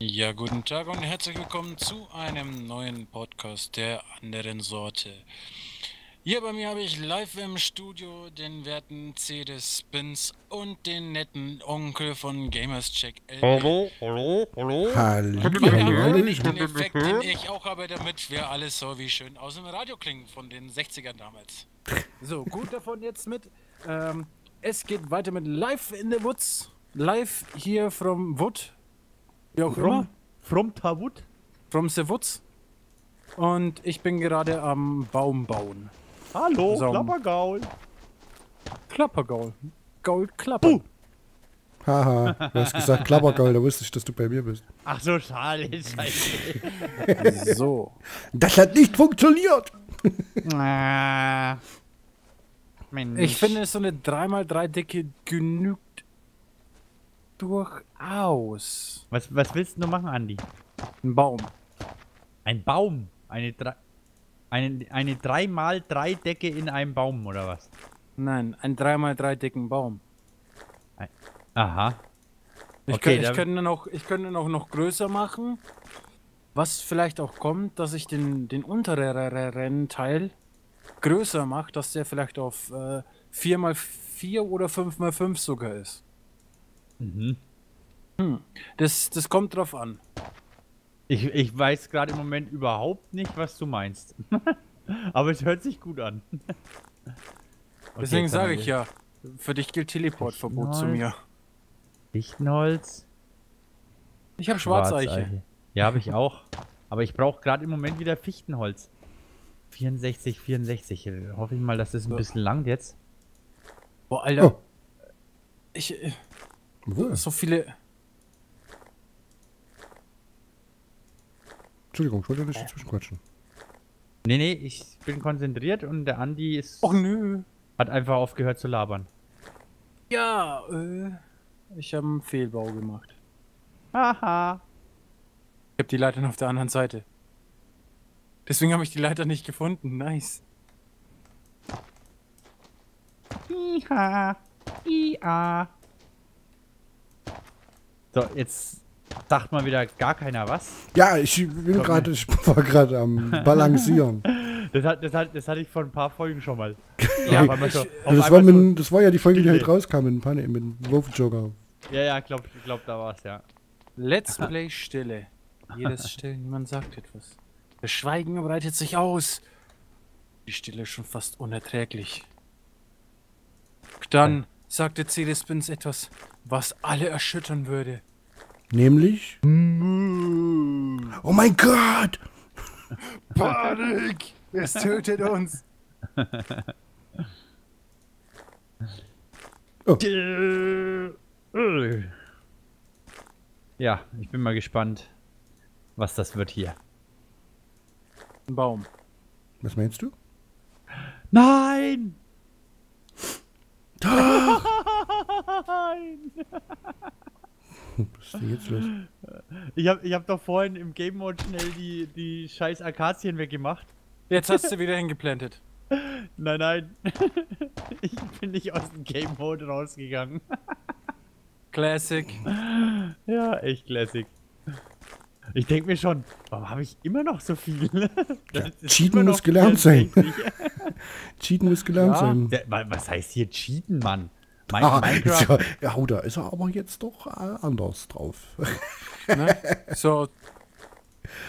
Ja, guten Tag und herzlich willkommen zu einem neuen Podcast der anderen Sorte. Hier bei mir habe ich live im Studio den werten Cedes Spins und den netten Onkel von Gamerscheck. Hallo, hallo, hallo. Hallo, Wir haben hallo. heute nicht den Effekt, den ich auch habe, damit wir alles so wie schön aus dem Radio klingen von den 60ern damals. So, gut davon jetzt mit. Ähm, es geht weiter mit Live in the Woods. Live hier from Wood. Wie auch immer. From Tawut? From the Woods. Und ich bin gerade am Baum bauen. Hallo, So. Klappergaul. Klappergaul. Gaul klapper. Haha, du hast gesagt Klappergaul, da wusste ich, dass du bei mir bist. Ach so, schade, scheiße. So. Das hat nicht funktioniert! ah. Ich finde, so eine 3x3 Decke genügt durchaus. Was, was willst du machen, Andi? Ein Baum. Ein Baum? Eine, drei, eine, eine 3x3 Decke in einem Baum, oder was? Nein, ein 3x3 dicken Baum. Aha. Ich, Okay, könnt, ich könnte noch, ich könnte noch, noch größer machen. Was vielleicht auch kommt, dass ich den, den unteren Teil größer mache, dass der vielleicht auf äh, 4x4 oder 5x5 sogar ist. Mhm. Das, das kommt drauf an. Ich, ich weiß gerade im Moment überhaupt nicht, was du meinst. Aber es hört sich gut an. Okay, Deswegen sage ich ja, für dich gilt Teleportverbot zu mir. Dichtenholz. Ich habe Schwarzeiche. Ja, habe ich auch. Aber ich brauche gerade im Moment wieder Fichtenholz. 64, 64. Äh, Hoffe ich mal, dass das ein So. bisschen langt jetzt. Boah, Alter. Oh. Ich, äh, Wo? so viele. Entschuldigung, ich wollte nicht dazwischen quatschen. Nee, nee, ich bin konzentriert und der Andi ist, Och nö. hat einfach aufgehört zu labern. Ja, äh, ich habe einen Fehlbau gemacht. Haha. Ich habe die Leitern auf der anderen Seite. Deswegen habe ich die Leiter nicht gefunden. Nice. Iha. Ia. So, jetzt sagt mal wieder gar keiner was. Ja, ich bin gerade, ich war gerade am Balancieren. Das, hat, das, hat, das hatte ich vor ein paar Folgen schon mal. Ja, man ich- so, das, war mit, das war ja die Folge, die Stille. halt rauskam mit Panne, mit Wurfjoker. Ja, ja, glaub, glaub, da war's, ja. Let's Play Stille. Jedes Still, niemand sagt etwas. Das Schweigen breitet sich aus. Die Stille ist schon fast unerträglich. Dann sagte Celespins etwas, was alle erschüttern würde. Nämlich. Oh mein Gott! Panik! Es tötet uns! Ja, ich bin mal gespannt, was das wird hier. Ein Baum. Was meinst du? Nein! Nein! Was ist denn jetzt los? Ich hab, ich hab doch vorhin im Game Mode schnell die, die scheiß Akazien weggemacht. Jetzt hast du wieder hingeplantet. Nein, nein. Ich bin nicht aus dem Game Mode rausgegangen. Classic. Ja, echt classic. Ich denk mir schon, warum habe ich immer noch so viel? Ist cheaten muss gelernt sein. 64. Cheaten muss gelernt Ja. sein. Was heißt hier cheaten, Mann? Mein, Ah, Minecraft, ja, ja, oh, da ist er aber jetzt doch äh, anders drauf. Ne? So.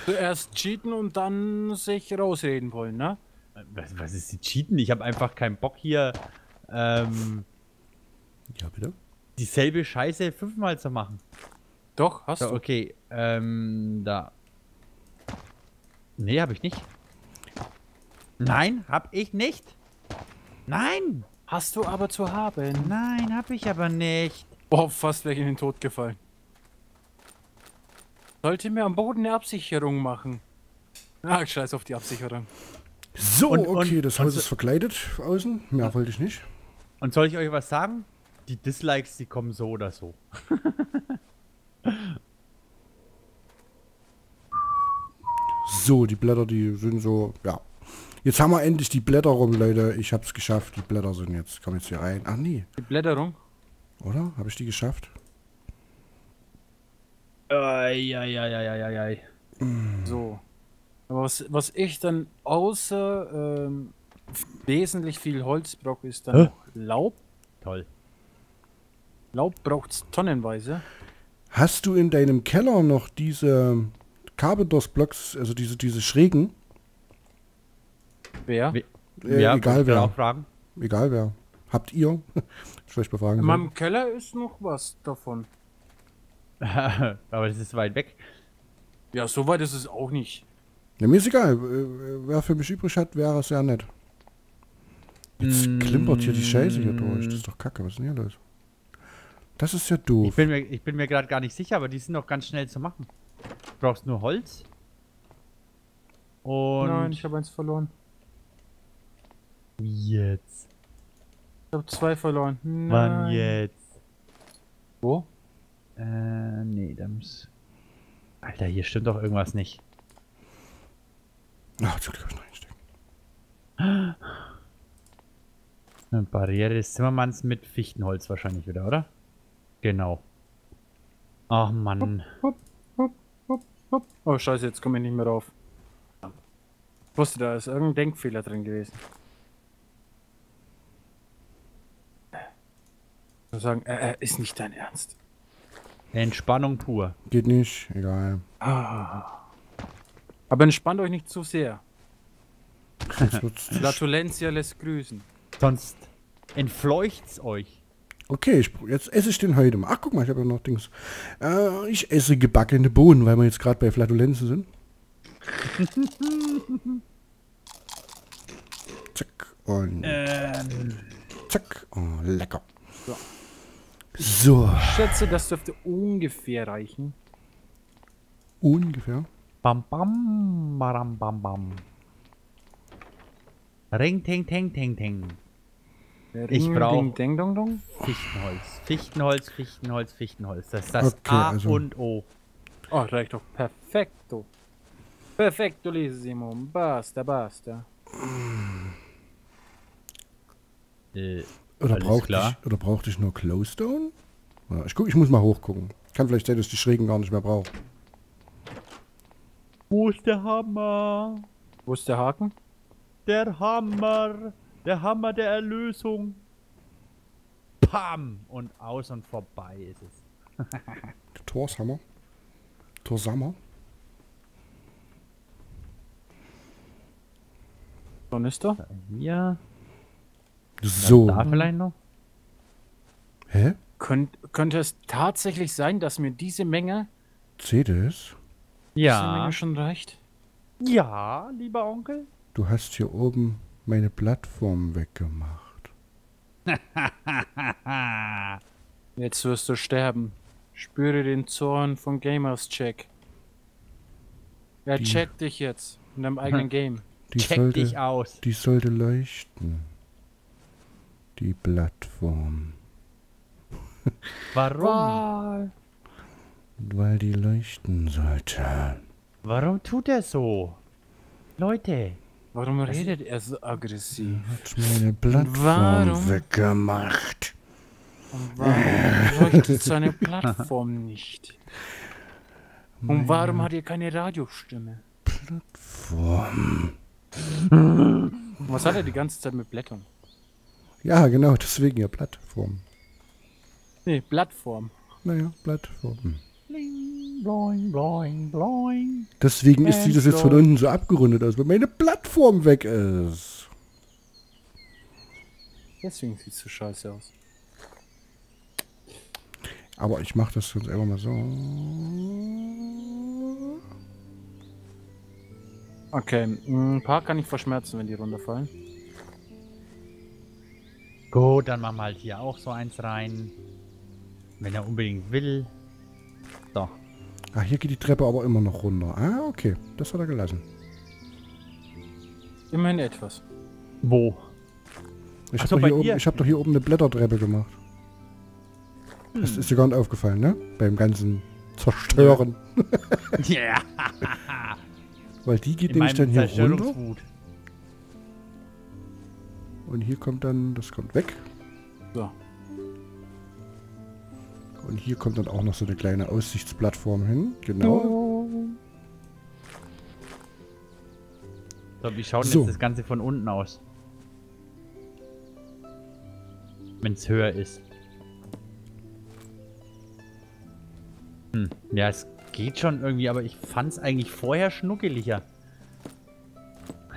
Zuerst cheaten und dann sich rausreden wollen, ne? was, was ist die cheaten? Ich habe einfach keinen Bock hier ähm, Ja, bitte? dieselbe Scheiße fünfmal zu machen. Doch, hast So, du. okay, ähm, da. Nee, habe ich nicht. Nein, hab ich nicht. Nein, Hast du aber zu haben. nein, hab ich aber nicht. Boah, fast wäre ich in den Tod gefallen. Sollte mir am Boden eine Absicherung machen. Ah, scheiß auf die Absicherung. So, Und- und- okay, das und Haus so- ist verkleidet außen. Mehr wollte ich nicht. Und soll ich euch was sagen? Die Dislikes, die kommen so oder so. So, die Blätter, die sind so, ja. Jetzt haben wir endlich die Blätter rum, Leute. Ich hab's geschafft. Die Blätter sind jetzt. Komm jetzt hier rein. Ach nee, Die Blätterung. oder? Habe ich die geschafft? Eieieiei. So. Aber was, was ich dann außer ähm, wesentlich viel Holz brauche, ist dann Hä? noch Laub. Toll. Laub braucht's tonnenweise. Hast du in deinem Keller noch diese Carpenter's-Blocks, also diese, diese Schrägen? Wer? Äh, ja, egal wer. auch fragen. Egal wer. Habt ihr? Vielleicht befragen In meinem Keller ist noch was davon. Aber das ist weit weg. Ja, so weit ist es auch nicht. Ja, mir ist egal. Äh, Wer für mich übrig hat, wäre sehr nett. Jetzt Mm. klimpert hier die Scheiße hier durch. Das ist doch kacke. Was ist denn hier los? Das ist ja Ich doof. bin mir, ich bin mir gerade gar nicht sicher, aber die sind doch ganz schnell zu machen. Du brauchst nur Holz. Und Nein, ich habe eins verloren. Jetzt? Ich habe zwei verloren. Nein. Wann jetzt? Wo? Äh, nee, da muss. Alter, hier stimmt doch irgendwas nicht. Ach, zum Glück hab ich noch einstecken. Eine Barriere des Zimmermanns mit Fichtenholz wahrscheinlich wieder, oder? Genau. Ach Mann. Hopp, hopp, hopp, hopp. Oh, scheiße, jetzt komme ich nicht mehr rauf. Ich wusste, da ist irgendein Denkfehler drin gewesen. Ich muss sagen, äh, äh, ist nicht dein Ernst. Entspannung pur. Geht nicht. Egal. Ah. Aber entspannt euch nicht zu sehr. Flatulentia lässt grüßen. Sonst entfleucht's euch. Okay, ich, jetzt esse ich den heute mal. Ach, guck mal, ich habe ja noch Dings. Äh, ich esse gebackene Bohnen, weil wir jetzt gerade bei Flatulenzen sind. Zack und Ähm. zack. Oh, lecker. So. So, Ich schätze, das dürfte ungefähr reichen. ungefähr. Bam bam, baram bam bam. Ring ting ting ting ting. Ich Ring, brauch- ding, ding, dong, dong. Fichtenholz. Fichtenholz, Fichtenholz, Fichtenholz. Das ist das Okay, A also- und O. Oh, reicht doch. Perfekto. Perfektolissimo. Basta, basta. Äh, Oder Alles klar. ich, oder brauchte ich nur Glowstone? Ja, ich guck, ich muss mal hochgucken. Kann vielleicht sein, dass ich die Schrägen gar nicht mehr brauche. wo ist der Hammer? Wo ist der Haken? Der Hammer. Der Hammer der Erlösung. Pam! Und aus und vorbei ist es. Torshammer. Torsammer. Er. Hier. So. Da vielleicht noch? Hä? Könnt, könnte es tatsächlich sein, dass mir diese Menge, Seht es? diese Ja. Menge schon reicht? Ja, lieber Onkel. Du hast hier oben meine Plattform weggemacht. Jetzt wirst du sterben. Spüre den Zorn von Gamers Check. Er Die- checkt dich jetzt in deinem eigenen Game. Die Check sollte, dich aus. die sollte leuchten. Die Plattform. Warum? Weil die leuchten sollte. Warum tut er so? Leute. Warum redet er so aggressiv? Hat meine Plattform Warum? weggemacht. Und warum leuchtet seine Plattform nicht? Und warum hat er keine Radiostimme? Form. Was hat er die ganze Zeit mit Blättern? Ja, genau, deswegen ja Plattform. Nee, Plattform. Naja, Plattform. Bling, bloing, bloing, bloing. Deswegen ist sie das jetzt von unten so abgerundet aus, weil meine Plattform weg ist. Deswegen sieht es so scheiße aus. Aber ich mache das jetzt einfach mal so. Okay, ein paar kann ich verschmerzen, wenn die runterfallen. Gut, dann machen wir halt hier auch so eins rein. Wenn er unbedingt will. So. Ah, hier geht die Treppe aber immer noch runter. Ah, okay. Das hat er gelassen. Immerhin etwas. Wo? Ich habe so, doch, hab doch hier oben eine Blättertreppe gemacht. Das ist dir gar nicht aufgefallen, ne? Beim ganzen Zerstören. Ja. Weil die geht In nämlich dann hier runter. Zerstörungswut. Und hier kommt dann, das kommt weg. So. Und hier kommt dann auch noch so eine kleine Aussichtsplattform hin. Genau. So, wie schaut denn So. jetzt das Ganze von unten aus? Wenn es höher ist. Hm, ja, es geht schon irgendwie, aber ich fand es eigentlich vorher schnuckeliger.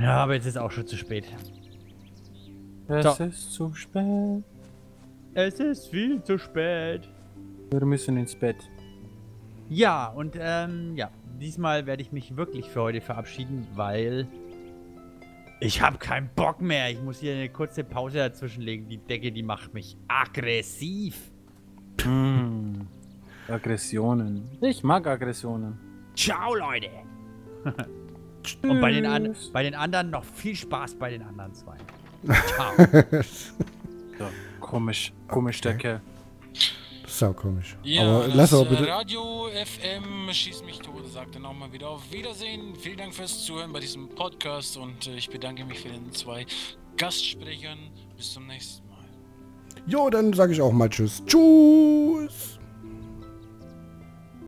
Ja, aber jetzt ist auch schon zu spät. Es So. ist zu spät. Es ist viel zu spät. Wir müssen ins Bett. Ja, und ähm, ja, diesmal werde ich mich wirklich für heute verabschieden, weil ich habe keinen Bock mehr. Ich muss hier eine kurze Pause dazwischen legen. Die Decke, die macht mich aggressiv. Mm. Aggressionen. Ich mag Aggressionen. Ciao, Leute. und bei den, an bei den anderen noch viel Spaß bei den anderen zwei. Ja, komisch, komisch der Kerl. Sau komisch. Ja, Aber das lass auch äh, bitte. Radio FM Schieß mich tot sagt dann auch mal wieder auf Wiedersehen. Vielen Dank fürs Zuhören bei diesem Podcast und äh, ich bedanke mich für den zwei Gastsprechern. Bis zum nächsten Mal. Jo, dann sage ich auch mal Tschüss. Tschüss.